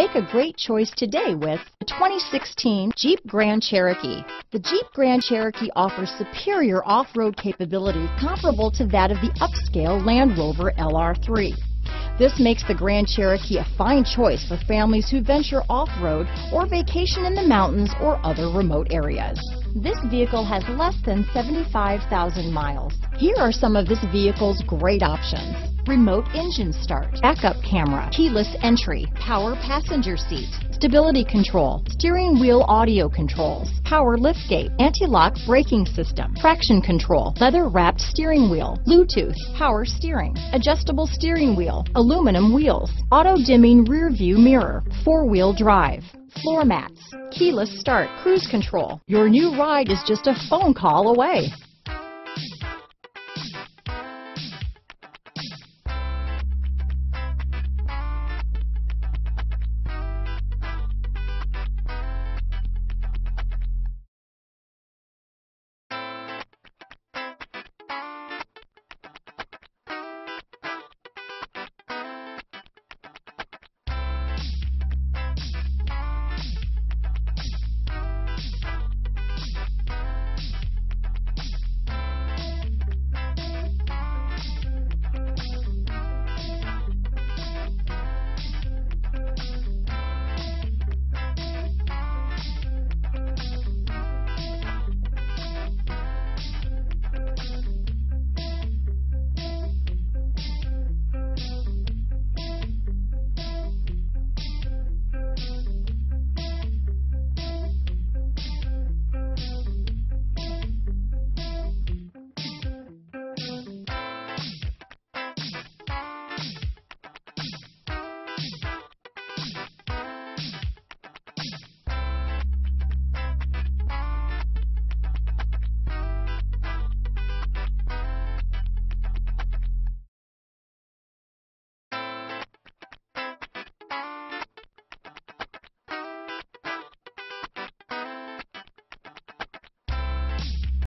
Make a great choice today with the 2016 Jeep Grand Cherokee. The Jeep Grand Cherokee offers superior off-road capability comparable to that of the upscale Land Rover LR3. This makes the Grand Cherokee a fine choice for families who venture off-road or vacation in the mountains or other remote areas. This vehicle has less than 75,000 miles. Here are some of this vehicle's great options. Remote engine start, backup camera, keyless entry, power passenger seat, stability control, steering wheel audio controls, power liftgate, anti-lock braking system, traction control, leather wrapped steering wheel, Bluetooth, power steering, adjustable steering wheel, aluminum wheels, auto dimming rear view mirror, four wheel drive, floor mats, keyless start, cruise control. Your new ride is just a phone call away.